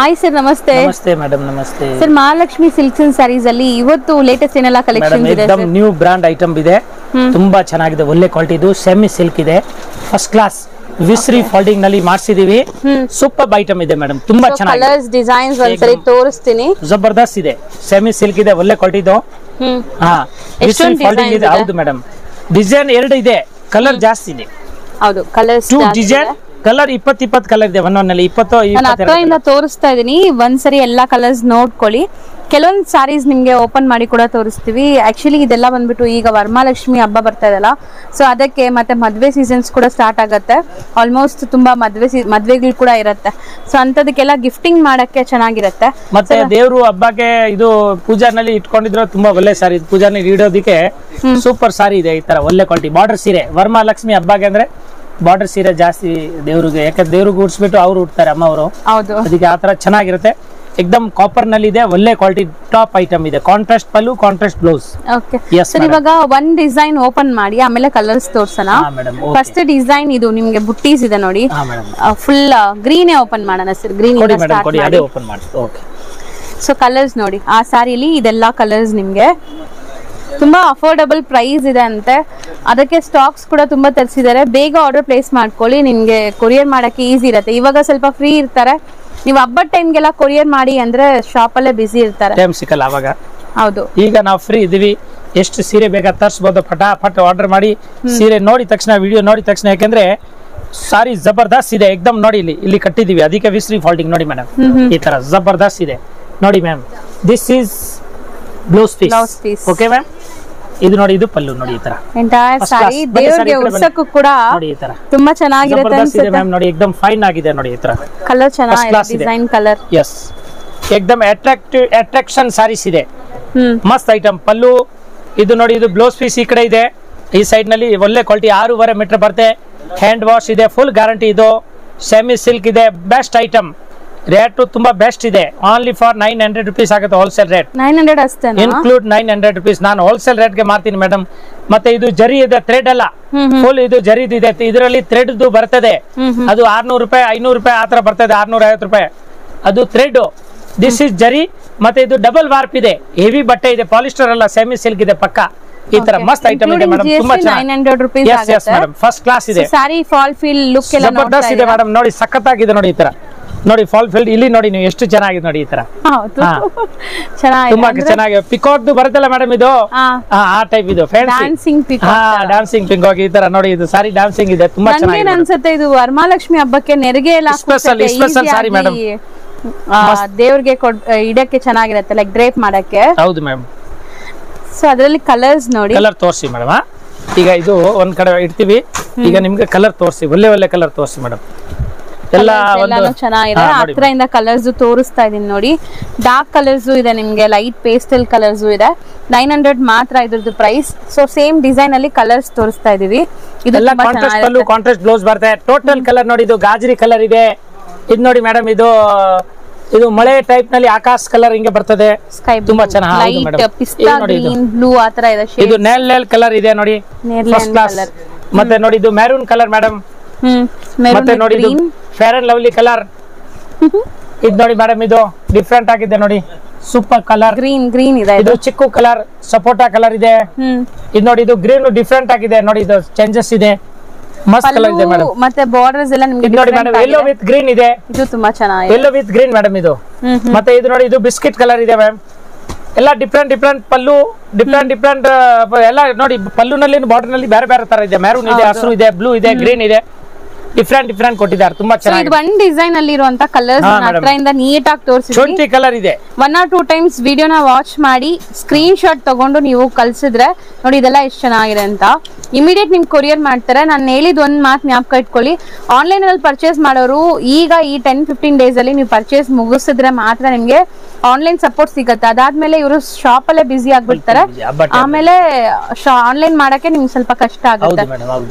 Hi sir ನಮಸ್ತೆ ನಮಸ್ತೆ madam ನಮಸ್ತೆ sir Mahalakshmi silks and sarees ಅಲ್ಲಿ ಇವತ್ತು ಲೇಟೆಸ್ಟ್ ಏನೆಲ್ಲ ಕಲೆಕ್ಷನ್ ಇದೆ ಮೇಡಮ್ ನ್ಯೂ ಬ್ರಾಂಡ್ ಐಟಮ್ ಇದೆ. ತುಂಬಾ ಚೆನ್ನಾಗಿದೆ ಒಳ್ಳೆ ಕ್ವಾಲಿಟಿ ಇದು. ಸೆಮಿ ಸಿಲ್ಕ್ ಇದೆ. ಫಸ್ಟ್ ಕ್ಲಾಸ್ ವಿಸ್ರಿ ಫೋಲ್ಡಿಂಗ್ನಲ್ಲಿ ಮಾಡಿಸಿದೀವಿ. ಸೂಪರ್ ಐಟಮ್ ಇದೆ ಮೇಡಮ್ ತುಂಬಾ ಚೆನ್ನಾಗಿದೆ. ಕಲರ್ಸ್ ಡಿಸೈನ್ಸ್ ಒಂದ್ಸರಿ ತೋರಿಸ್ತೀನಿ. ಜಬರ್ದಸ್ತ್ ಇದೆ. ಸೆಮಿ ಸಿಲ್ಕ್ ಇದೆ ಒಳ್ಳೆ ಕ್ವಾಲಿಟಿ ಇದು. ಹಾ. ವಿಸ್ರಿ ಫೋಲ್ಡಿಂಗ್ ಇದೆ ಇದೆ? ಹೌದು ಮೇಡಮ್ ಡಿಸೈನ್ ಎರಡು ಇದೆ. ಕಲರ್ ಜಾಸ್ತಿ ಇದೆ. ಹೌದು ಕಲರ್ಸ್ ಟೂ ಡಿಸೈನ್ ಕಲರ್ ಇಪ್ಪತ್ ಇಪ್ಪತ್ ಕಲರ್ ಇದೆ ಒಂದೊಂದಲ್ಲಿ ಇಪ್ಪತ್ತು ನಾನು ಇಪ್ಪತ್ತು ಹತ್ರದಿಂದ ತೋರಿಸ್ತಾ ಇದೀನಿ ಒಂದ್ಸರಿ ಎಲ್ಲಾ ಕಲರ್ಸ್ ನೋಡ್ಕೊಳ್ಳಿ. ಕೆಲವೊಂದು ಸಾರೀಸ್ ನಿಮ್ಗೆ ಓಪನ್ ಮಾಡಿ ಕೂಡ ತೋರಿಸ್ತೀವಿ. ಆಕ್ಚುಲಿ ಇದೆಲ್ಲ ಬಂದ್ಬಿಟ್ಟು ಈಗ ವರಮಹಾಲಕ್ಷ್ಮಿ ಹಬ್ಬ ಬರ್ತಾ ಇದೆಲ್ಲ ಸೊ ಅದಕ್ಕೆ ಮತ್ತೆ ಮದ್ವೆ ಸೀಸನ್ಸ್ ಕೂಡ ಸ್ಟಾರ್ಟ್ ಆಗುತ್ತೆ. ಆಲ್ಮೋಸ್ಟ್ ತುಂಬಾ ಮದ್ವೆ ಸೀ ಮದ್ವೆಗಳು ಕೂಡ ಇರುತ್ತೆ. ಸೊ ಅಂತದಕ್ಕೆಲ್ಲ ಗಿಫ್ಟಿಂಗ್ ಮಾಡಕ್ಕೆ ಚೆನ್ನಾಗಿರುತ್ತೆ. ಮತ್ತೆ ದೇವ್ರು ಹಬ್ಬಕ್ಕೆ ಇದು ಪೂಜಾನಲ್ಲಿ ಇಟ್ಕೊಂಡಿದ್ರು ತುಂಬಾ ಒಳ್ಳೆ ಸಾರಿ ಇದು. ಪೂಜಾನಲ್ಲಿ ಇಡೋದಕ್ಕೆ ಸೂಪರ್ ಸಾರಿ ಇದೆ ಈ ತರ ಒಳ್ಳೆ ಕ್ವಾಲಿಟಿ ಬಾರ್ಡರ್ ಸೀರೆ ವರಮಹಾಲಕ್ಷ್ಮಿ ಹಬ್ಬಕ್ಕೆ ಅಂದ್ರೆ ಬಾರ್ಡರ್ ಸೀರೆ ಜಾಸ್ತಿ ದೇವ್ರಿಗೆ ಯಾಕಂದ್ರೆ ದೇವ್ರಿಗೆ ಉಡ್ಸ್ಬಿಟ್ಟು ಅವ್ರು ಉಡ್ತಾರೆ ಅಮ್ಮ ಅವರು. ಹೌದು. ಅದಕ್ಕೆ ಆ ತರ ಚೆನ್ನಾಗಿರುತ್ತೆ. ಎಕ್ದಮ್ ಕಾಪರ್ನಲ್ಲಿ ಇದೆ ಒಳ್ಳೆ ಕ್ವಾಲಿಟಿ ಟಾಪ್ ಐಟಮ್ ಇದೆ. ಕಾಂಟ್ರಾಸ್ಟ್ ಪಲ್ಲು ಕಾಂಟ್ರಾಸ್ಟ್ ಬ್ಲೌಸ್ ಓಕೆ ಸರ್. ಇವಾಗ ಒನ್ ಡಿಸೈನ್ ಓಪನ್ ಮಾಡಿ ಆಮೇಲೆ ಕಲರ್ಸ್ ತೋರ್ಸೋಣ. ಫಸ್ಟ್ ಡಿಸೈನ್ ಇದು ನಿಮ್ಗೆ ಬುಟ್ಟೀಸ್ ಇದೆ ನೋಡಿ. ಫುಲ್ ಗ್ರೀನೇ ಓಪನ್ ಮಾಡೋಣ ಸರ್ ಗ್ರೀನ್ ಓಪನ್ ಮಾಡಿ. ಓಕೆ ಸೊ ಕಲರ್ಸ್ ನೋಡಿ. ಆ ಸ್ಯಾರಿಲಿ ಇದೆಲ್ಲ ಕಲರ್ಸ್ ನಿಮ್ಗೆ. ತುಂಬಾ ಅಫೋರ್ಡಬಲ್ ಪ್ರೈಸ್ ಇದೆ ಅಂತೆ. ಅದಕ್ಕೆ ಸ್ಟಾಕ್ಸ್ ಕೂಡ ತುಂಬಾ ತರಿಸಿದ್ದಾರೆ. ಬೇಗ ಆರ್ಡರ್ ಪ್ಲೇಸ್ ಮಾಡ್ಕೊಳ್ಳಿ. ನಿಮಗೆ ಕೊರಿಯರ್ ಮಾಡೋಕ್ಕೆ ಈಸಿ ಇರುತ್ತೆ. ಇವಾಗ ಸ್ವಲ್ಪ ಫ್ರೀ ಇರ್ತಾರೆ. ನೀವು ಹಬ್ಬದ ಟೈಮ್ಗೆಲ್ಲ ಕೊರಿಯರ್ ಮಾಡಿ ಅಂದ್ರೆ ಶಾಪ್ ಅಲ್ಲೇ ಬಿಸಿ ಇರ್ತಾರೆ. ಟೈಮ್ ಸಿಕ್ಕಲ್ಲ ಅವಾಗ. ಹೌದು. ಈಗ ನಾವು ಫ್ರೀ ಇದೀವಿ ಎಷ್ಟು ಸೀರೆ ಬೇಕಾ ತರಿಸ್ಬೋದು. ಪಟ ಆರ್ಡರ್ ಮಾಡಿ ಸೀರೆ ನೋಡಿದ ತಕ್ಷಣ ವಿಡಿಯೋ ನೋಡಿದ ತಕ್ಷಣ. ಯಾಕಂದ್ರೆ ಸಾರಿ ಜಬರ್ದಸ್ತ್ ಇದೆ. ಎಕ್ದಮ್ ನೋಡಿ ಇಲ್ಲಿ ಇಲ್ಲಿ ಕಟ್ಟಿದೀವಿ ಅದಕ್ಕೆ ವಿಸ್ರಿ ಫಾಲ್ಟಿಂಗ್ ನೋಡಿ ಮೇಡಮ್ ಈ ತರ ಜಬರ್ದಸ್ತ್ ಇದೆ. ನೋಡಿ ma'am this is blouse piece. Okay ma'am ಇದು ನೋಡಿ ಇದು ಪಲ್ಲು ನೋಡಿ ಈ ತರ. ಎಂಟೈರ್ ಸಾರಿ ದೇವ್ರಿಗೆ ಕಡೆ ಬನ್ನಿ. ಉಡ್ಸಕ್ಕೂ ಕೂಡ ನೋಡಿ ಈ ತರ. ತುಂಬಾ ಚೆನ್ನಾಗಿರುತ್ತೆ ಅನ್ಸುತ್ತೆ. ಮ್ಯಾಮ್ ನೋಡಿ एकदम ಫೈನ್ ಆಗಿದೆ ನೋಡಿ ಈ ತರ. ಕಲರ್ ಚೆನ್ನಾಗಿದೆ. ಡಿಸೈನ್ ಕಲರ್ ಎಸ್ ಎಕ್ದಮ್ ಅಟ್ರಾಕ್ಟಿವ್ ಅಟ್ರಾಕ್ಷನ್ ಸಾರೀಸ್ ಇದೆ. ಮಸ್ತ್ ಐಟಮ್ ಪಲ್ಲು ಇದು ನೋಡಿ ಇದು ಬ್ಲೌಸ್ ಪೀಸ್ ಈ ಕಡೆ ಇದೆ. ಈ ಸೈಡ್ನಲ್ಲಿ ಒಳ್ಳೆ ಕ್ವಾಲಿಟಿ ಆರೂವರೆ ಮೀಟರ್ ಬರುತ್ತೆ ಹ್ಯಾಂಡ್ ವಾಶ್ ಇದೆ ಫುಲ್ ಗ್ಯಾರಂಟಿ ಇದು. ಸೆಮಿ ಸಿಲ್ಕ್ ಇದೆ ಬೆಸ್ಟ್ ಐಟಮ್ ರೇಟ್ ತುಂಬಾ ಬೆಸ್ಟ್ ಇದೆ. Only for nine hundred rupees ಆಗುತ್ತೆ ಹೋಲ್ಸೇಲ್ ರೇಟ್ ನೈನ್ ಹಂಡ್ರೆಡ್ ಅಷ್ಟೇ ಇನ್ಕ್ಲೂಡ್ ನೈನ್ ಹಂಡ್ರೆಡ್ ರುಪೀಸ್ ನಾನು ಹೋಲ್ಸೇಲ್ ರೇಟ್ಗೆ ಮಾಡ್ತೀನಿ ಮೇಡಮ್ ಮತ್ತೆ ಇದು ಜರಿ ಇದೆ ಥ್ರೆಡ್ ಅಲ್ಲ. ಫುಲ್ ಇದು ಜರಿ ಇದೆ. ಇದರಲ್ಲಿ ಥ್ರೆಡ್ ಬರ್ತದೆ. ಅದು ಆರ್ನೂರು ರೂಪಾಯಿ ಐನೂರು ರೂಪಾಯಿ ಆತರ ತರ ಬರ್ತದೆ ಆರ್ನೂರ ಐವತ್ತು ರೂಪಾಯಿ. ಅದು ಥ್ರೆಡ್ ದಿಸ್ ಇಸ್ ಜರಿ ಮತ್ತೆ ಇದು ಡಬಲ್ ವಾರ್ಪ್ ಇದೆ. ಹೆವಿ ಬಟ್ಟೆ ಇದೆ ಪಾಲಿಸ್ಟರ್ ಅಲ್ಲ ಸೆಮಿ ಸಿಲ್ಕ್ ಇದೆ ಪಕ್ಕ. ಈ ತರ ಮಸ್ತ್ ಐಟಮ್ ಇದೆ ಮೇಡಮ್ ತುಂಬಾ ಚೆನ್ನಾಗಿ. 900 rupees ಎಸ್ ಎಸ್ ಆಗುತ್ತೆ. ಮೇಡಮ್ ಫಸ್ಟ್ ಕ್ಲಾಸ್ ಇದೆ. ಸಾರಿ ಫಾಲ್ ಫೀಲ್ ಲುಕ್ ಜಬರ್ದಸ್ತ್ ಇದೆ? ಮೇಡಮ್ ನೋಡಿ ಸಕ್ಕತ್ತಾಗಿದೆ ನೋಡಿ ಈ ತರ. ನೋಡಿ ಫಾಲ್ ಫೀಲ್ಡ್ ಇಲ್ಲಿ ನೋಡಿ ನೀವು ಎಷ್ಟು ಚೆನ್ನಾಗಿದೆ ನೋಡಿ ಈ ತರ. ತುಂಬಾ ಚೆನ್ನಾಗಿ ಪಿಕಾಕ್ ಬರುತ್ತಲ್ಲ ಮೇಡಮ್ ಇದು? ಆ ಟೈಪ್ ಇದು. ಡ್ಯಾನ್ಸಿಂಗ್ ಹೋಗಿ ಈ ತರ. ನೋಡಿ ಇದು ಸಾರಿ ಡಾನ್ಸಿಂಗ್ ಇದೆ. ತುಂಬಾ ಚೆನ್ನಾಗಿ ಅನ್ಸುತ್ತೆ ಇದು ವರಮಹಾಲಕ್ಷ್ಮಿ ಹಬ್ಬಕ್ಕೆ ನೆರಿಗೆ ಎಲ್ಲ ಸಾರಿ. ಆ, ದೇವ್ರಿಗೆ ಕೊಡ್ ಇಡಕ್ಕೆ ಚೆನ್ನಾಗಿರುತ್ತೆ ಲೈಕ್ ಡ್ರೇಪ್ ಮಾಡಕ್ಕೆ. ಹೌದು ಮೇಡಮ್ ಸೊ ಅದರಲ್ಲಿ ಕಲರ್ಸ್ ನೋಡಿ. ಕಲರ್ ತೋರಿಸಿ ಮೇಡಮ್ ಈಗ ಇದು ಒಂದ್ ಕಡೆ ಇಡ್ತೀವಿ. ಈಗ ನಿಮ್ಗೆ ಕಲರ್ ತೋರಿಸಿ ಒಳ್ಳೆ ಒಳ್ಳೆ ಕಲರ್ ತೋರಿಸಿ ಮೇಡಮ್ ಎಲ್ಲ ಚೆನ್ನಾಗಿದೆ. ಹತ್ರದಿಂದ ಕಲರ್ಸ್ ತೋರಿಸ್ತಾ ಇದೀನಿ ನೋಡಿ. ಡಾರ್ಕ್ ಕಲರ್ಸ್ ಇದೆ ನಿಮ್ಗೆ ಲೈಟ್ ಪೇಸ್ಟಲ್ ಕಲರ್ಸ್ ಇದೆ. ನೈನ್ ಹಂಡ್ರೆಡ್ ಮಾತ್ರ ಇದ್ರದ್ದು ಪ್ರೈಸ್ ಸೊ ಸೇಮ್ ಡಿಸೈನ್ ಅಲ್ಲಿ ಕಲರ್ಸ್ ತೋರಿಸ್ತಾ ಇದೀವಿ. ಇದು ಎಲ್ಲ ತುಂಬಾ ಕಾಂಟ್ರಾಸ್ಟ್ ಬ್ಲೌಸ್ ಬರುತ್ತೆ. ಟೋಟಲ್ ಕಲರ್ ನೋಡಿ ಇದು ಗಾಜರಿ ಕಲರ್ ಇದೆ. ಇದು ನೋಡಿ ಮೇಡಮ್ ಇದು ಇದು ಮಳೆ ಟೈಪ್ನಲ್ಲಿ ಆಕಾಶ್ ಕಲರ್ ಹಿಂಗೆ ಬರ್ತದೆ. ಸ್ಕೈ ತುಂಬಾ ಚೆನ್ನಾಗಿ ಬ್ಲೂ ಆತರ ಇದೆ? ಇದು ನೇಲ್ ನೇಲ್ ಕಲರ್ ಇದೆ ನೋಡಿ. First class. ಮತ್ತೆ ನೋಡಿ ಇದು ಮ್ಯಾರೂನ್ ಕಲರ್ ಮೇಡಮ್ ಮತ್ತೆ ನೋಡಿ ಫೇರ್ ಅಂಡ್ ಲವ್ಲಿ ಕಲರ್ ಇದು ನೋಡಿ ಮೇಡಮ್ ಇದು ಡಿಫ್ರೆಂಟ್ ಆಗಿದೆ ನೋಡಿ. ಸೂಪರ್ ಕಲರ್ ಗ್ರೀನ್ ಗ್ರೀನ್ ಇದೆ ಇದು ಚಿಕ್ಕು ಕಲರ್ ಸಪೋಟಾ ಕಲರ್ ಇದೆ. ಇದು ನೋಡಿ ಇದು ಗ್ರೀನ್ ಡಿಫ್ರೆಂಟ್ ಆಗಿದೆ. ನೋಡಿ ಇದು ಚೇಂಜಸ್ ಇದೆ. ಮಸ್ತ್ ಕಲರ್ ಇದೆ ಮೇಡಮ್ ಮತ್ತೆ ಬಾರ್ಡರ್ಸ್ ಎಲ್ಲ ನಿಮ್ಗೆ ಇದು ನೋಡಿ ಮೇಡಮ್ ವಿತ್ ಗ್ರೀನ್ ಇದೆ. ಇದು ತುಂಬಾ ಚೆನ್ನಾಗಿದೆ. ವಿತ್ ಗ್ರೀನ್ ಮೇಡಮ್ ಇದು. ಮತ್ತೆ ಇದು ನೋಡಿ ಇದು ಬಿಸ್ಕಿಟ್ ಕಲರ್ ಇದೆ ಮ್ಯಾಮ್ ಎಲ್ಲ ಡಿಫ್ರೆಂಟ್ ಡಿಫ್ರೆಂಟ್ ಪಲ್ಲು ಡಿಫ್ರೆಂಟ್ ಡಿಫ್ರೆಂಟ್ ಎಲ್ಲ ನೋಡಿ ಪಲ್ಲುನಲ್ಲಿ ಬಾರ್ಡರ್ನಲ್ಲಿ ಬೇರೆ ಬೇರೆ ತರ ಇದೆ. ಮ್ಯಾರೂನ್ ಇದೆ. ಹಸಿರು ಇದೆ ಬ್ಲೂ ಇದೆ ಗ್ರೀನ್ ಇದೆ. ಡಿಫ್ರೆಂಟ್ ಡಿಫ್ರೆಂಟ್ ಕೊಟ್ಟಿದ್ದಾರೆ. ತುಂಬಾ ಚೆನ್ನಾಗಿ ಇದು ಒಂದ್ ಡಿಸೈನ್ ಅಲ್ಲಿ ಇರುವಂತ ಕಲರ್ಸ್ ಹತ್ರ ಇಂದ ನೀಟ್ ಆಗಿ ತೋರಿಸಿ ಕಲರ್ ಇದೆ. ಒನ್ ಆರ್ ಟೂ ಟೈಮ್ಸ್ ವಿಡಿಯೋನ ವಾಚ್ ಮಾಡಿ ಸ್ಕ್ರೀನ್ ಶಾಟ್ ತಗೊಂಡು ನೀವು ಕಲ್ಸಿದ್ರೆ ನೋಡಿ ಇದೆಲ್ಲ ಎಷ್ಟು ಚೆನ್ನಾಗಿದೆ ಅಂತ. ಇಮಿಡಿಯೇಟ್ ನಿಮ್ಗೆ ಕೊರಿಯರ್ ಮಾಡ್ತಾರೆ. ನಾನು ಹೇಳಿದ ಒಂದು ಮಾತು ಜ್ಞಾಪಕ ಇಟ್ಕೊಳ್ಳಿ. ಆನ್ಲೈನ್ ಅಲ್ಲಿ ಪರ್ಚೇಸ್ ಮಾಡೋರು ಈಗ ಈ ಟೆನ್ ಫಿಫ್ಟೀನ್ ಡೇಸ್ ಅಲ್ಲಿ ನೀವು ಪರ್ಚೇಸ್ ಮುಗಿಸಿದ್ರೆ ಮಾತ್ರ ನಿಮಗೆ ಆನ್ಲೈನ್ ಸಪೋರ್ಟ್ ಸಿಗುತ್ತೆ. ಅದಾದ್ಮೇಲೆ ಇವರು ಶಾಪ್ ಅಲ್ಲೇ ಬಿಸಿ ಆಗ್ಬಿಡ್ತಾರೆ. ಆಮೇಲೆ ಆನ್ಲೈನ್ ಮಾಡಕ್ಕೆ ನಿಮ್ಗೆ ಸ್ವಲ್ಪ ಕಷ್ಟ ಆಗುತ್ತೆ.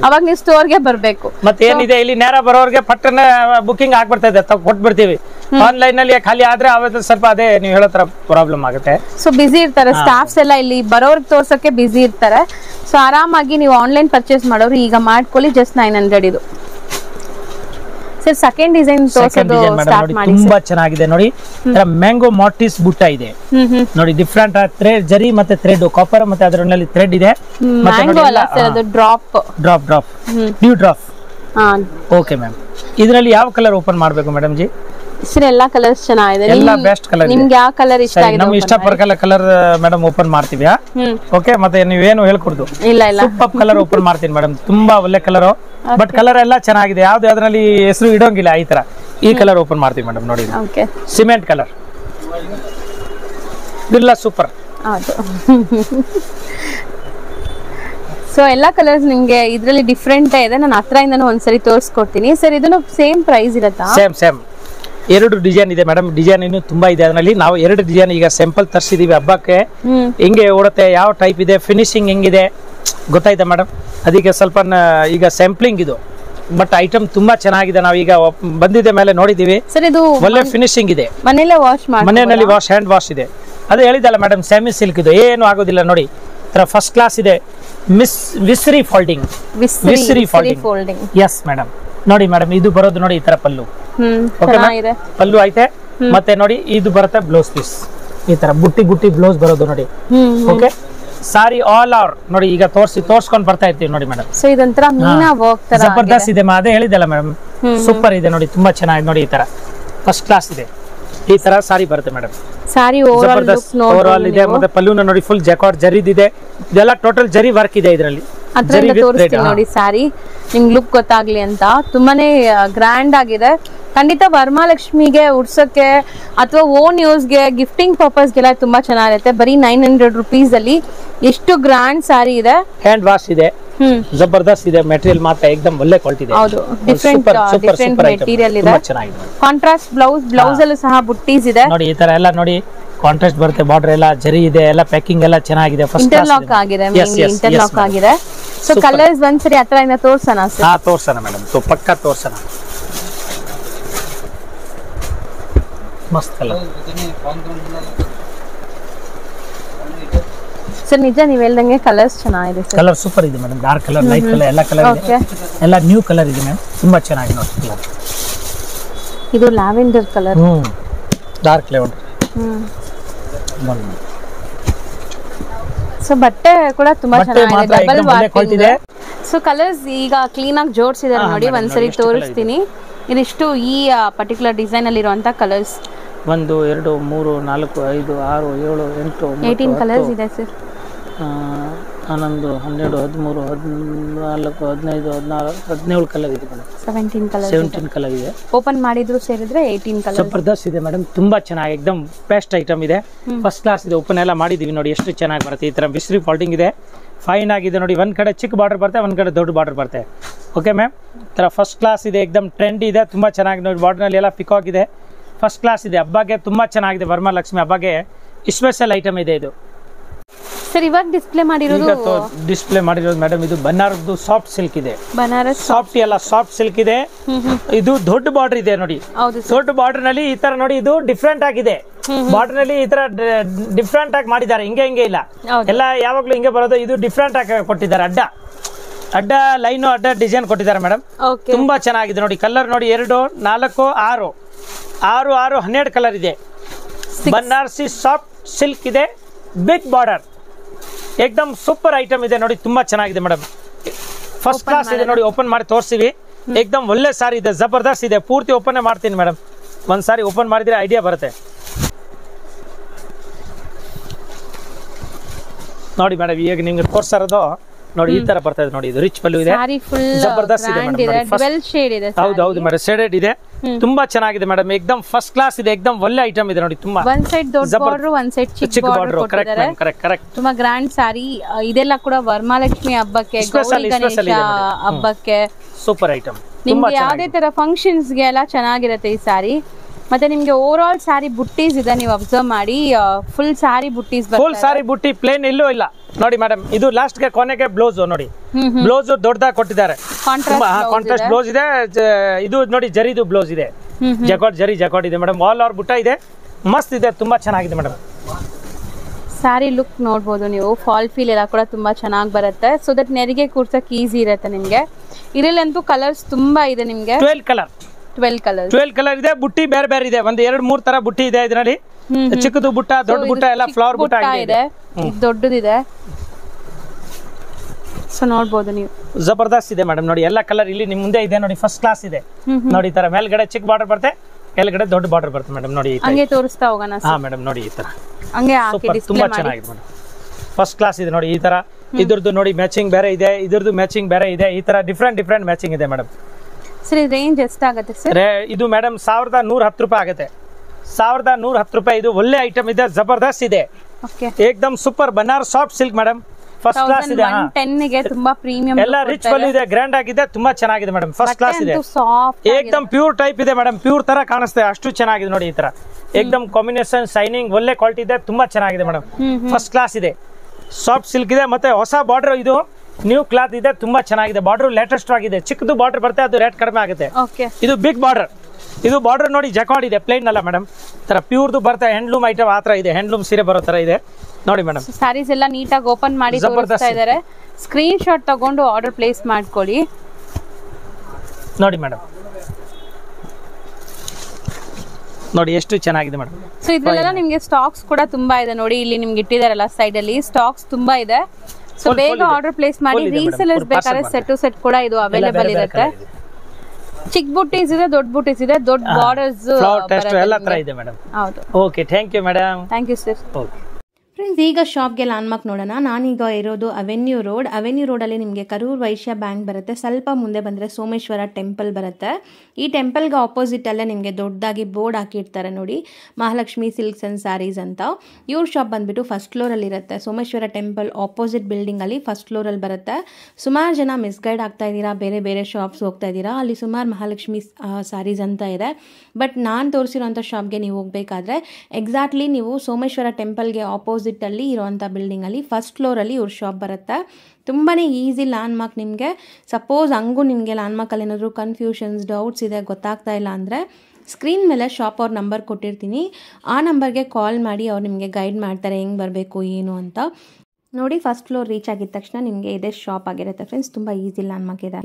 ಅವಾಗ ನೀವು ಸ್ಟೋರ್ಗೆ ಬರಬೇಕು. ಮತ್ತೆ ಏನಿದೆ ಇಲ್ಲಿ ನೇರ ಬರೋರಿಗೆ ಪಟ್ಟನ ಬುಕಿಂಗ್ ಆಗ್ಬಿಡ್ತಾ ಇದೆ ತಾವ್ ಕೊಟ್ಬಿಡ್ತೀವಿ. ಆನ್ಲೈನ್ ಅಲ್ಲಿ ಖಾಲಿ ಆದ್ರೆ ಅವತ್ತು ಸ್ವಲ್ಪ ಅದೇ ನೀವು ಹೇಳೋ ತರ ಪ್ರಾಬ್ಲಮ್ ಆಗುತ್ತೆ. ಸೊ ಬಿಸಿ ಇರ್ತಾರೆ. ಸ್ಟಾಫ್ಸ್ ಎಲ್ಲ ಇಲ್ಲಿ ಬರೋರ್ಗೆ ತೋರ್ಸಕ್ಕೆ ಬಿಸಿ ಇರ್ತಾರೆ. ಸೊ ಆರಾಮಾಗಿ ನೀವು ಆನ್ಲೈನ್ ಪರ್ಚೇಸ್ ಮಾಡೋರು ಈಗ ಮಾಡ್ಕೊಳ್ಳಿ ಜಸ್ಟ್ ನೈನ್ ಹಂಡ್ರೆಡ್ ಇದು. ಸರ್ ಸೆಕೆಂಡ್ ಡಿಸೈನ್ ತೋರಿಸೋದು ಸ್ಟಾರ್ಟ್ ಮಾಡಿ ತುಂಬಾ ಚೆನ್ನಾಗಿದೆ. ನೋಡಿ ಮ್ಯಾಂಗೋ ಮಾರ್ಟಿಸ್ ಬುಟ್ಟ ಇದೆ. ನೋಡಿ ಡಿಫ್ರೆಂಟ್ ಥ್ರೆಡ್ ಜರಿ ಮತ್ತೆ ಥ್ರೆಡ್ ಕಾಪರ್ ಮತ್ತೆ ಅದರಲ್ಲಿ ಥ್ರೆಡ್ ಇದೆ. ಮ್ಯಾಂಗೋ ಅಲ್ಲ ಸರ್ ಅದು drop drop drop new drop okay ma'am ಇದರಲ್ಲಿ ಯಾವ ಕಲರ್ ಓಪನ್ ಮಾಡಬೇಕು ಮೇಡಮ್ ಜಿ? ಸರ್ ಎಲ್ಲಾ ಕಲರ್ಸ್ ಚೆನ್ನಾಗಿದೆ. ಎಲ್ಲ ಬೆಸ್ಟ್ ಕಲರ್ ನಿಮ್ಗೆ ಯಾವ ಕಲರ್ ಇಷ್ಟ ಆಗಿದೆ ನಮ್ಗೆ ಇಷ್ಟ ಪಡ್ಕಲ್ಲ ಕಲರ್ ಮೇಡಮ್ ಓಪನ್ ಮಾಡ್ತೀವಿ ಓಕೆ ಮತ್ತೆ ನೀವೇನು ಹೇಳ್ಕೊಡ್ದು? ಇಲ್ಲ ಇಲ್ಲ. ಸೂಪರ್ ಕಲರ್ ಓಪನ್ ಮಾಡ್ತೀನಿ ಮೇಡಮ್ ತುಂಬಾ ಒಳ್ಳೆ ಕಲರ್ ಬಟ್ ಕಲರ್ ಎಲ್ಲ ಚೆನ್ನಾಗಿದೆ. ಯಾವ್ದು ಅದರಲ್ಲಿ ಹೆಸರು ಇಡೋಂಗಿಲ್ಲ ಈ ತರ. ಈ ಕಲರ್ ಓಪನ್ ಮಾಡ್ತೀವಿ ಮೇಡಮ್ ನೋಡಿ cement colour Birla super so ಎಲ್ಲ ಕಲರ್ಸ್ ನಿಮ್ಗೆ ಇದ್ರಲ್ಲಿ ಡಿಫ್ರೆಂಟ್ ಇದೆ. ನಾನು ಹತ್ರದಿಂದನೂ ಒಂದ್ಸರಿ ತೋರಿಸ್ಕೊಡ್ತೀನಿ. ಸರ್ ಇದನ್ನು ಸೇಮ್ ಪ್ರೈಸ್ ಇರತ್ತಾ? ಸೇಮ್ ಸೇಮ್ ಎರಡು ಡಿಸೈನ್ ಇದೆ ಮೇಡಮ್ ಡಿಸೈನ್ ಇನ್ನು ತುಂಬಾ ಇದೆ. ಅದರಲ್ಲಿ ನಾವು ಎರಡು ಡಿಸೈನ್ ಈಗ ಸ್ಯಾಂಪಲ್ ತರಿಸಿದೀವಿ ಹಬ್ಬಕ್ಕೆ. ಹೆಂಗೆ ಓಡುತ್ತೆ ಯಾವ ಟೈಪ್ ಇದೆ ಫಿನಿಶಿಂಗ್ ಹೆಂಗಿದೆ? ಗೊತ್ತಾಯ್ತಾ ಮೇಡಮ್ ಅದಕ್ಕೆ ಸ್ವಲ್ಪ ಈಗ ಸ್ಯಾಂಪ್ಲಿಂಗ್ ಇದು. ಬಟ್ ಐಟಮ್ ತುಂಬಾ ಚೆನ್ನಾಗಿದೆ. ನಾವು ಈಗ ಬಂದಿದ್ದ ಮೇಲೆ ನೋಡಿದೀವಿ. ಸರ್ ಇದು ಒಳ್ಳೆ ಫಿನಿಶಿಂಗ್ ಇದೆ. ಮನೆಯಲ್ಲಿ ವಾಶ್ ಹ್ಯಾಂಡ್ ವಾಶ್ ಇದೆ. ಅದೇ ಹೇಳಿದಲ್ಲ ಮೇಡಮ್ ಸೆಮಿ ಸಿಲ್ಕ್ ಇದು. ಏನು ಆಗೋದಿಲ್ಲ ನೋಡಿ. ಫಸ್ಟ್ ಕ್ಲಾಸ್ ಇದೆ. ಮಿಸ್ ವಿಸ್ರಿ ಫೋಲ್ಡಿಂಗ್ ವಿಸ್ರಿ. ಫೋಲ್ಡಿಂಗ್ ಎಸ್ ಮೇಡಮ್ ನೋಡಿ ಮೇಡಮ್ ಇದು ಬರೋದು ನೋಡಿ ಈ ತರ ಪಲ್ಲು. ಪಲ್ಲು ಐತೆ ಮತ್ತೆ ನೋಡಿ ಇದು ಬರುತ್ತೆ ಬ್ಲೌಸ್ ಪೀಸ್ ಈ ತರ ಬುಟ್ಟಿ ಬುಟ್ಟಿ ಬ್ಲೌಸ್ ಬರೋದು ನೋಡಿ. ಓಕೆ ಸಾರಿ ಆಲ್ ಅವರ್ ನೋಡಿ ಈಗ ತೋರಿಸಿ ತೋರ್ಸ್ಕೊಂಡ್ ಬರ್ತಾ ಇರ್ತೀವಿ ನೋಡಿ ಮೇಡಮ್ ಸೊ ಇದೊಂಥರ ಮೀನಾ ವರ್ಕ್ ತರ ಜಬರ್ದಸ್ತ್ ಇದೆ ಅದೇ ಹೇಳಿದಲ್ಲ ಮೇಡಮ್ ಸೂಪರ್ ಇದೆ ನೋಡಿ ತುಂಬಾ ಚೆನ್ನಾಗಿದೆ ನೋಡಿ ಈ ತರ. ಫಸ್ಟ್ ಕ್ಲಾಸ್ ಇದೆ. ಈ ತರ ಸಾರಿ ಬರುತ್ತೆ ಮೇಡಮ್ ಸಾರಿ ಓವರ್ ಆಲ್ ಜಬರ್ದಸ್ತ್ ಓವರ್ ಆಲ್ ಇದೆ ಮತ್ತೆ ಪಲ್ಲುನ ನೋಡಿ ಫುಲ್ ಜಕಾಟ್ ಜರಿದಿದೆ. ಇದೆ ಇದೆಲ್ಲ ಟೋಟಲ್ ಜರಿ ವರ್ಕ್ ಇದೆ ಇದರಲ್ಲಿ. ಹತ್ರದಿಂದ ತೋರಿಸ್ತೀನಿ ನೋಡಿ ಸ್ಯಾರಿ. ನಿಮ್ಗೆ ಲುಕ್ ಗೊತ್ತಾಗ್ಲಿ ಅಂತ. ತುಂಬಾನೇ ಗ್ರ್ಯಾಂಡ್ ಆಗಿದೆ. ಖಂಡಿತ ವರ್ಮಾಲಕ್ಷ್ಮಿಗೆ ಉಡ್ಸಕ್ಕೆ ಅಥವಾ ಓನ್ ಯೂಸ್ಗೆ ಗಿಫ್ಟಿಂಗ್ ಪರ್ಪಸ್ಗೆಲ್ಲ ತುಂಬಾ ಚೆನ್ನಾಗಿರುತ್ತೆ. ಬರೀ ನೈನ್ ಹಂಡ್ರೆಡ್ ರುಪೀಸ್ ಅಲ್ಲಿ ಎಷ್ಟು ಗ್ರ್ಯಾಂಡ್ ಸ್ಯಾರಿ ಇದೆ. ಹ್ಯಾಂಡ್ ವಾಶ್ ಇದೆ. ಜಬರ್ದಸ್ತ್ ಇದೆ. ಮೆಟೀರಿಯಲ್ ಮಾತ್ರ ಎಕ್ದಮ್ ಒಳ್ಳೆ ಕ್ವಾಲಿಟಿ ಇದೆ. ಹೌದು. ಡಿಫ್ರೆಂಟ್ ಮೆಟೀರಿಯಲ್ ಇದೆ. ಕಾಂಟ್ರಾಸ್ಟ್ ಬ್ಲೌಸ್ ಬ್ಲೌಸ್ ಅಲ್ಲೂ ಸಹ ಬುಟ್ಟೀಸ್ ಇದೆ. ನೋಡಿ ಈ ತರ ಎಲ್ಲ ನೋಡಿ. ಕಾಂಟ್ರಾಸ್ಟ್ ಬರುತ್ತೆ ಬಾರ್ಡರ್ ಎಲ್ಲ ಜರಿ ಇದೆ ಎಲ್ಲ ಪ್ಯಾಕಿಂಗ್ ಎಲ್ಲ ಚೆನ್ನಾಗಿದೆ ಫಸ್ಟ್ ಇಂಟರ್ಲಾಕ್ ಆಗಿದೆ ಇಂಟರ್ಲಾಕ್ ಆಗಿದೆ. ಸೊ ಕಲರ್ಸ್ ಒಂದ್ಸರಿ ಹತ್ರದಿಂದ ತೋರ್ಸೋಣ ಸರ್ ಹಾ ತೋರ್ಸೋಣ ಮೇಡಮ್ ಪಕ್ಕ ತೋರ್ಸೋಣ. ಮಸ್ತ್ ಕಲರ್ ಸರ್ ನಿಜ ನೀವು ಹೇಳ್ದಂಗೆ ಕಲರ್ಸ್ ಚೆನ್ನಾಗಿದೆ ಸರ್ ಕಲರ್ ಸೂಪರ್ ಇದೆ madam dark colour light colour ಎಲ್ಲ ಕಲರ್ ಇದೆ. ಎಲ್ಲ ನ್ಯೂ ಕಲರ್ ಇದೆ ಮೇಡಮ್ ತುಂಬಾ ಚೆನ್ನಾಗಿದೆ ನೋಡಿ ಕಲರ್ ಇದು lavender colour hmm. Dark lavender hmm. So ಬಟ್ಟೆ ಕೂಡ ತುಂಬಾ ಚೆನ್ನಾಗಿದೆ. ಡಬಲ್. ಸೊ ಕಲರ್ಸ್ ಈಗ ಕ್ಲೀನ್ ಆಗಿ ಜೋಡಿಸಿದಾರೆ ನೋಡಿ. ಒಂದ್ಸರಿ ತೋರಿಸ್ತೀನಿ. ಇದಿಷ್ಟು ಈ ಪರ್ಟಿಕ್ಯುಲರ್ ಡಿಸೈನ್ ಅಲ್ಲಿ ಇರುವಂತ ಕಲರ್ಸ್ ಒಂದು ಎರಡು ಮೂರು ನಾಲ್ಕು ಐದು ಆರು ಏಳು ಎಂಟು ಏಯ್ಟೀನ್ ಕಲರ್ಸ್ ಇದೆ ಸರ್ ಹನ್ನೊಂದು ಹನ್ನೆರಡು ಹದಿಮೂರು ಹದಿನಾಲ್ಕು ಹದಿನೈದು ಹದಿನಾರು ಹದಿನೇಳು ಕಲರ್ ಇದೆ madam. Seventeen colour seventeen colour ಇದೆ. ಓಪನ್ ಮಾಡಿದ್ರು ಸೇರಿದ್ರೆ ಏಯ್ಟೀನ್ ಕಲರ್ ಜಬರ್ದಸ್ತ್ ಇದೆ ಮೇಡಮ್. ತುಂಬಾ ಚೆನ್ನಾಗಿ ಎಕ್ದಮ್ ಬೆಸ್ಟ್ ಐಟಮ್ ಇದೆ. ಫಸ್ಟ್ ಕ್ಲಾಸ್ ಇದೆ ಓಪನ್ ಎಲ್ಲ ಮಾಡಿದೀವಿ ನೋಡಿ ಎಷ್ಟು ಚೆನ್ನಾಗಿ ಬರುತ್ತೆ ಈ ತರ ಬಿಸ್ರಿ ಫಾಲ್ಟಿಂಗ್ ಇದೆ. ಫೈನ್ ಆಗಿದೆ ನೋಡಿ ಒಂದ್ ಕಡೆ ಚಿಕ್ಕ ಬಾರ್ಡರ್ ಬರುತ್ತೆ ಒಂದ್ ಕಡೆ ದೊಡ್ಡ ಬಾರ್ಡರ್ ಬರುತ್ತೆ. ಓಕೆ ಮ್ಯಾಮ್ ಈ ತರ ಫಸ್ಟ್ ಕ್ಲಾಸ್ ಇದೆ ಎಕ್ದಮ್ ಟ್ರೆಂಡ್ ಇದೆ ತುಂಬಾ ಚೆನ್ನಾಗಿ ನೋಡಿ ಬಾರ್ಡರ್ನಲ್ಲಿ ಎಲ್ಲ ಪಿಕಾಕ್ ಇದೆ ಫಸ್ಟ್ ಕ್ಲಾಸ್ ಇದೆ ಹಬ್ಬಗೆ ತುಂಬಾ ಚೆನ್ನಾಗಿದೆ ವರ್ಮಲಕ್ಷ್ಮಿ ಹಬ್ಬಗೆ. ಸ್ಪೆಷಲ್ ಐಟಮ್ ಇದೆ ಇದು. ಸರ್ ಇವಾಗ ಡಿಸ್ಪ್ಲೇ ಮಾಡಿರೋದು ಈಗ ಡಿಸ್ಪ್ಲೇ ಮಾಡಿರೋದು ಮೇಡಮ್ ಇದು ಬನ್ನಾರದ್ದು ಸಾಫ್ಟ್ ಸಿಲ್ಕ್ ಇದೆ. ಬನಾರಸ್ ಸಾಫ್ಟ್ ಎಲ್ಲ ಸಾಫ್ಟ್ ಸಿಲ್ಕ್ ಇದೆ. ಇದು ದೊಡ್ಡ ಬಾರ್ಡರ್ ಇದೆ ನೋಡಿ. ದೊಡ್ಡ ಬಾರ್ಡರ್ನಲ್ಲಿ ಈ ತರ ನೋಡಿ ಇದು ಡಿಫ್ರೆಂಟ್ ಆಗಿದೆ. ಬಾರ್ಡರ್ನಲ್ಲಿ ಈ ತರ ಡಿಫ್ರೆಂಟ್ ಆಗಿ ಮಾಡಿದ್ದಾರೆ ಹಿಂಗೆ ಹಿಂಗೆ ಇಲ್ಲ. ಎಲ್ಲ ಯಾವಾಗ್ಲೂ ಹಿಂಗೆ ಬರೋದು ಇದು ಡಿಫ್ರೆಂಟ್ ಆಗಿ ಕೊಟ್ಟಿದ್ದಾರೆ ಅಡ್ಡ. ಅಡ್ಡ ಲೈನು ಅಡ್ಡ ಡಿಸೈನ್ ಕೊಟ್ಟಿದ್ದಾರೆ ಮೇಡಮ್ ತುಂಬಾ ಚೆನ್ನಾಗಿದೆ ನೋಡಿ ಕಲರ್ ನೋಡಿ ಎರಡು ನಾಲ್ಕು ಆರು. ಆರು ಆರು ಹನ್ನೆರಡು ಕಲರ್ ಇದೆ. ಬನಾರಸಿ ಸಾಫ್ಟ್ ಸಿಲ್ಕ್ ಇದೆ ಬಿಗ್ ಬಾರ್ಡರ್ ಏಕ್ದಮ್ ಸೂಪರ್ ಐಟಮ್ ಇದೆ ನೋಡಿ ತುಂಬಾ ಚೆನ್ನಾಗಿದೆ ಮೇಡಮ್. ಫಸ್ಟ್ ಕ್ಲಾಸ್ ಇದೆ ನೋಡಿ ಓಪನ್ ಮಾಡಿ ತೋರಿಸ್ತೀವಿ ಏಕ್ದಮ್ ಒಳ್ಳೆ ಸಾರಿ ಇದೆ ಜಬರ್ದಸ್ತ್ ಇದೆ ಪೂರ್ತಿ ಓಪನ್ ಮಾಡ್ತೀನಿ ಮೇಡಮ್. ಒಂದ್ ಸಾರಿ ಓಪನ್ ಮಾಡಿದ್ರೆ ಐಡಿಯಾ ಬರುತ್ತೆ. ನೋಡಿ ಮೇಡಮ್ ಈಗ ನಿಮ್ಗೆ ತೋರ್ಸ್ತಾ ಇರೋದು ನೋಡಿ ಈ ತರ ಬರ್ತಾ ಇದೆ ನೋಡಿ ಇದು ರಿಚ್ ಪಲ್ಲು ಇದೆ. ಜಬರ್ದಸ್ತ್ ಇದೆ ಹೌದು ಹೌದು ಮೇಡಮ್ ಸೆಡೆಡ್ ಇದೆ. ತುಂಬಾ ಚೆನ್ನಾಗಿದೆ ಮೇಡಮ್ ಏಕ್ದಮ್ ಫಸ್ಟ್ ಕ್ಲಾಸ್ ಇದೆ ಏಕ್ದಮ್ ಒಳ್ಳೆ ಐಟಮ್ ಇದೆ ನೋಡಿ ತುಂಬಾ. ಒಂದ್ ಸೈಡ್ ದೊಡ್ಡ ಬಾರ್ಡರ್ ಒಂದ್ ಸೈಡ್ ಚಿಕ್ಕ ಬಾರ್ಡರ್ ಕರೆಕ್ಟ್ ಕರೆಕ್ಟ್ ಕರೆಕ್ಟ್ ತುಂಬಾ ಗ್ರ್ಯಾಂಡ್ ಸಾರಿ ಇದೆಲ್ಲ ಕೂಡ ವರಮಹಾಲಕ್ಷ್ಮಿ ಹಬ್ಬಕ್ಕೆ ಗೌರಿ ಗಣೇಶ. ಹಬ್ಬಕ್ಕೆ. ಸೂಪರ್ ಐಟಮ್ ತುಂಬಾ ನಿಮ್ಗೆ ಯಾವ್ದೇ ತರ ಫಂಕ್ಷನ್ಸ್ಗೆ ಎಲ್ಲ ಚೆನ್ನಾಗಿರುತ್ತೆ ಈ ಸ್ಯಾರಿ ಮತ್ತೆ ನಿಮ್ಗೆ ಓವರ್ ಆಲ್ ಸ್ಯಾರಿ ಬುಟ್ಟೀಸ್ ಇದೆ ನೀವು ಅಬ್ಸರ್ವ್ ಮಾಡಿ ಫುಲ್ ಸ್ಯಾರಿ ಬುಟ್ಟೀಸ್ ಫುಲ್ ಸಾರಿ ಬುಟ್ಟಿ ಪ್ಲೇನ್ ಇಲ್ಲೂ ಇಲ್ಲ. ನೋಡಿ ಮೇಡಮ್ ಇದು ಲಾಸ್ಟ್ಗೆ ಕೊನೆಗೆ ಬ್ಲೌಸ್ ನೋಡಿ. ಬ್ಲೌಸ್ ದೊಡ್ಡದಾಗಿ ಕೊಟ್ಟಿದ್ದಾರೆ. ಕಾಂಟ್ರಾಸ್ಟ್ ಬ್ಲೌಸ್ ಇದೆ. ಇದು. ನೋಡಿ ಜರಿದು ಬ್ಲೌಸ್ ಇದೆ. ಜಕಾಟ್ ಜರಿ ಜಕಾಟ್ ಇದೆ ಮೇಡಮ್ ಆಲ್ ಓವರ್ ಬುಟ್ಟ ಇದೆ. ಮಸ್ತ್ ಇದೆ ತುಂಬಾ ಚೆನ್ನಾಗಿದೆ ಮೇಡಮ್ ಸ್ಯಾರಿ ಲುಕ್ ನೋಡ್ಬೋದು ನೀವು. ಫಾಲ್ ಫೀಲ್ ಎಲ್ಲ ಕೂಡ ತುಂಬಾ ಚೆನ್ನಾಗಿ ಬರುತ್ತೆ. ಸೊ ದಟ್ ನೆರಿಗೆ ಕೂರ್ಸಕ್ ಈಸಿ ಇರುತ್ತೆ ನಿಮ್ಗೆ. ಇದರಲ್ಲಂತೂ ಕಲರ್ಸ್ ತುಂಬಾ ಇದೆ ನಿಮ್ಗೆ. ಟ್ವೆಲ್ ಕಲರ್ ಟ್ವೆಲ್ ಕಲರ್ ಇದೆ ಬುಟ್ಟಿ ಬೇರೆ ಬೇರೆ ಇದೆ. ಒಂದ್ ಎರಡ್ ಮೂರ್ ತರ ಬುಟ್ಟಿ ಇದೆ ಇದು ನೋಡಿ ಚಿಕ್ಕದು ಬುಟ್ಟ ದೊಡ್ಡ ಬುಟ್ಟ ಎಲ್ಲ ಫ್ಲವರ್ ಬುಟ್ಟ ಇದೆ. ದೊಡ್ಡದಿದೆ. ಸೊ ನೋಡ್ಬೋದು ನೀವು. ಜಬರ್ದಸ್ತ್ ಇದೆ ಮೇಡಮ್ ನೋಡಿ ಎಲ್ಲ ಕಲರ್ ಇಲ್ಲಿ ನಿಮ್ ಮುಂದೆ ಇದೆ. ನೋಡಿ ಫಸ್ಟ್ ಕ್ಲಾಸ್ ಇದೆ. ನೋಡಿ ಈ ತರ. ಮೇಲ್ಗಡೆ ಚಿಕ್ಕ ಬಾರ್ಡರ್ ಬರುತ್ತೆ ಕೆಳಗಡೆ ದೊಡ್ಡ ಬಾರ್ಡರ್ ಬರುತ್ತೆ ಮೇಡಮ್ ನೋಡಿ ಹಂಗೆ ತೋರಿಸ್ತಾ ಹೋಗೋಣ ಹಾ ಮೇಡಮ್ ನೋಡಿ ಈ ತರ. ಹಂಗೆ ಸೂಪರ್ ತುಂಬಾ ಚೆನ್ನಾಗಿದೆ ಮೇಡಮ್ ಫಸ್ಟ್ ಕ್ಲಾಸ್ ಇದೆ. ನೋಡಿ ಈ ತರ. ಇದ್ರದ್ದು ನೋಡಿ ಮ್ಯಾಚಿಂಗ್ ಬೇರೆ ಇದೆ. ಇದ್ರದ್ದು ಮ್ಯಾಚಿಂಗ್ ಬೇರೆ ಇದೆ. ಈ ತರ ಡಿಫ್ರೆಂಟ್ ಡಿಫ್ರೆಂಟ್ ಮ್ಯಾಚಿಂಗ್ ಇದೆ ಮೇಡಮ್ ಸರ್ ರೇಂಜ್ ಎಷ್ಟಾಗುತ್ತೆ ಸರ್ ಇದು ಮೇಡಮ್ ಸಾವಿರದ ನೂರ ಹತ್ತು ರೂಪಾಯಿ ಆಗುತ್ತೆ. ಸಾವಿರದ ನೂರ ಹತ್ತು ರೂಪಾಯಿ ಇದು ಒಳ್ಳೆ ಐಟಮ್ ಇದೆ ಜಬರ್ದಸ್ತ್ ಇದೆ. ಏಕ್ದಮ್ super Banaras soft silk madam first class ಇದೆ ಟೆನ್ಗೆ ತುಂಬಾ ಪ್ರೀಮಿಯಂ ಎಲ್ಲ ರಿಚ್ ಬಲ್ ಇದೆ. ಗ್ರ್ಯಾಂಡ್ ಆಗಿದೆ ತುಂಬಾ ಚೆನ್ನಾಗಿದೆ ಮೇಡಮ್ ಫಸ್ಟ್ ಕ್ಲಾಸ್ ಇದೆ. ಏಕ್ದಮ್ ಪ್ಯೂರ್ ಟೈಪ್ ಇದೆ ಮೇಡಮ್ ಪ್ಯೂರ್ ತರ ಕಾಣಿಸ್ತೆ ಅಷ್ಟು ಚೆನ್ನಾಗಿದೆ ನೋಡಿ ಈ ತರ. ಏಕ್ದಮ್ ಕಾಂಬಿನೇಷನ್ ಶೈನಿಂಗ್ ಒಳ್ಳೆ ಕ್ವಾಲಿಟಿ ಇದೆ ತುಂಬಾ ಚೆನ್ನಾಗಿದೆ ಮೇಡಮ್ ಫಸ್ಟ್ ಕ್ಲಾಸ್ ಇದೆ. ಸಾಫ್ಟ್ ಸಿಲ್ಕ್ ಇದೆ ಮತ್ತೆ ಹೊಸ ಬಾರ್ಡರ್ ಇದು ನ್ಯೂ ಕ್ಲಾತ್ ಇದೆ ತುಂಬಾ ಚೆನ್ನಾಗಿದೆ. ಬಾರ್ಡರ್ ಲೇಟೆಸ್ಟ್ ಆಗಿದೆ. ಚಿಕ್ಕದು ಬಾರ್ಡರ್ ಬರುತ್ತೆ ಅದು ರೇಟ್ ಕಡಿಮೆ ಆಗುತ್ತೆ. ಓಕೆ ಇದು ಬಿಗ್ ಬಾರ್ಡರ್ ಇದು ಬಾರ್ಡರ್ ನೋಡಿ ಜಕಾಡ್ ಇದೆ ಪ್ಲೇನ್ ಅಲ್ಲ ಮೇಡಮ್ ತರ ಪ್ಯೂರ್ದು ಬರ್ತಾ ಹ್ಯಾಂಡ್ಲೂಮ್ ಐಟಮ್ ಆತರ ತರ ಇದೆ. ಹ್ಯಾಂಡ್ಲೂಮ್ ಸೀರೆ ಬರೋ ತರ ಇದೆ. ನೋಡಿ ಮೇಡಮ್ ಸ್ಯಾರೀಸ್ ಎಲ್ಲ ನೀಟಾಗಿ ಓಪನ್ ಮಾಡಿ ತೋರಿಸ್ತಾ ಇದ್ದಾರೆ ಸ್ಕ್ರೀನ್ ಶಾಟ್ ತಗೊಂಡು ಆರ್ಡರ್ ಪ್ಲೇಸ್ ಮಾಡ್ಕೊಳ್ಳಿ. ನೋಡಿ ಮೇಡಮ್ ನೋಡಿ ಎಷ್ಟು ಚೆನ್ನಾಗಿದೆ ಮೇಡಮ್ ಸೊ ಇದ್ರಲ್ಲೆಲ್ಲ ನಿಮಗೆ ಸ್ಟಾಕ್ಸ್ ಕೂಡ ತುಂಬಾ ಇದೆ. ನೋಡಿ ಇಲ್ಲಿ ನಿಮ್ಗೆ ಇಟ್ಟಿದಾರಲ್ಲ ಸೈಡ್ ಅಲ್ಲಿ. ಸ್ಟಾಕ್ಸ್ ತುಂಬಾ ಇದೆ. ಸೊ ಬೇಗ ಆರ್ಡರ್ ಪ್ಲೇಸ್ ಮಾಡಿ ರೀಸೇಲರ್ಸ್ ಬೇಕಾದ್ರೆ ಸೆಟ್ ಟು ಸೆಟ್ ಕೂಡ ಇದು ಅವೈಲೇಬಲ್ ಇರುತ್ತೆ. ಚಿಕ್ಕ ಬುಟ್ಟೀಸ್ ಇದೆ ದೊಡ್ಡ ಬುಟ್ಟೀಸ್ ಇದೆ ದೊಡ್ಡ ಬಾರ್ಡರ್ಸ್ ಎಲ್ಲ ತರ ಇದೆ ಮೇಡಮ್ ಹೌದು. Okay thank you madam thank you sir okay friends ಈಗ ಶಾಪ್ಗೆ ಲ್ಯಾಂಡ್ಮಾರ್ಕ್ ನೋಡೋಣ. ನಾನೀಗ ಇರೋದು ಅವೆನ್ಯೂ ರೋಡ್ ಅವೆನ್ಯೂ ರೋಡಲ್ಲಿ ನಿಮಗೆ ಕರೂರ್ ವೈಶ್ಯ ಬ್ಯಾಂಕ್ ಬರುತ್ತೆ. ಸ್ವಲ್ಪ ಮುಂದೆ ಬಂದರೆ ಸೋಮೇಶ್ವರ ಟೆಂಪಲ್ ಬರುತ್ತೆ. ಈ ಟೆಂಪಲ್ಗೆ ಆಪೋಸಿಟಲ್ಲೇ ನಿಮಗೆ ದೊಡ್ಡದಾಗಿ ಬೋರ್ಡ್ ಹಾಕಿರ್ತಾರೆ ನೋಡಿ. ಮಹಾಲಕ್ಷ್ಮಿ ಸಿಲ್ಕ್ಸ್ ಆ್ಯಂಡ್ ಸ್ಯಾರೀಸ್ ಅಂತ. ಇವ್ರ ಶಾಪ್ ಬಂದುಬಿಟ್ಟು ಫಸ್ಟ್ ಫ್ಲೋರಲ್ಲಿರುತ್ತೆ ಸೋಮೇಶ್ವರ ಟೆಂಪಲ್ ಆಪೋಸಿಟ್ ಬಿಲ್ಡಿಂಗಲ್ಲಿ ಫಸ್ಟ್ ಫ್ಲೋರಲ್ಲಿ ಬರುತ್ತೆ. ಸುಮಾರು ಜನ ಮಿಸ್ಗೈಡ್ ಆಗ್ತಾ ಇದ್ದೀರಾ? ಬೇರೆ ಬೇರೆ ಶಾಪ್ಸ್ ಹೋಗ್ತಾ ಇದ್ದೀರಾ? ಅಲ್ಲಿ ಸುಮಾರು ಮಹಾಲಕ್ಷ್ಮಿ ಸ್ಯಾರೀಸ್ ಅಂತ ಇದೆ. ಬಟ್ ನಾನು ತೋರಿಸಿರೋಂಥ ಶಾಪ್ಗೆ ನೀವು ಹೋಗಬೇಕಾದ್ರೆ ಎಕ್ಸಾಕ್ಟ್ಲಿ ನೀವು ಸೋಮೇಶ್ವರ ಟೆಂಪಲ್ಗೆ ಆಪೋಸಿಟಲ್ಲಿ ಇರೋವಂಥ ಬಿಲ್ಡಿಂಗಲ್ಲಿ ಫಸ್ಟ್ ಫ್ಲೋರಲ್ಲಿ ಇವ್ರ ಶಾಪ್ ಬರುತ್ತೆ. ತುಂಬಾ ಈಸಿ ಲ್ಯಾಂಡ್ಮಾರ್ಕ್ ನಿಮಗೆ. ಸಪೋಸ್ ಹಂಗೂ ನಿಮಗೆ ಲ್ಯಾಂಡ್ಮಾರ್ಕಲ್ಲಿ ಏನಾದರೂ ಕನ್ಫ್ಯೂಷನ್ಸ್ ಡೌಟ್ಸ್ ಇದೆ, ಗೊತ್ತಾಗ್ತಾ ಇಲ್ಲ ಅಂದರೆ ಸ್ಕ್ರೀನ್ ಮೇಲೆ ಶಾಪ್ ಅವ್ರ ನಂಬರ್ ಕೊಟ್ಟಿರ್ತೀನಿ. ಆ ನಂಬರ್ಗೆ ಕಾಲ್ ಮಾಡಿ ಅವ್ರು ನಿಮಗೆ ಗೈಡ್ ಮಾಡ್ತಾರೆ, ಹೆಂಗೆ ಬರಬೇಕು, ಏನು ಅಂತ. ನೋಡಿ ಫಸ್ಟ್ ಫ್ಲೋರ್ ರೀಚ್ ಆಗಿದ ತಕ್ಷಣ ನಿಮಗೆ ಇದೇ ಶಾಪ್ ಆಗಿರುತ್ತೆ. ಫ್ರೆಂಡ್ಸ್ ತುಂಬ ಈಸಿ ಲ್ಯಾಂಡ್ಮಾರ್ಕ್ ಇದೆ.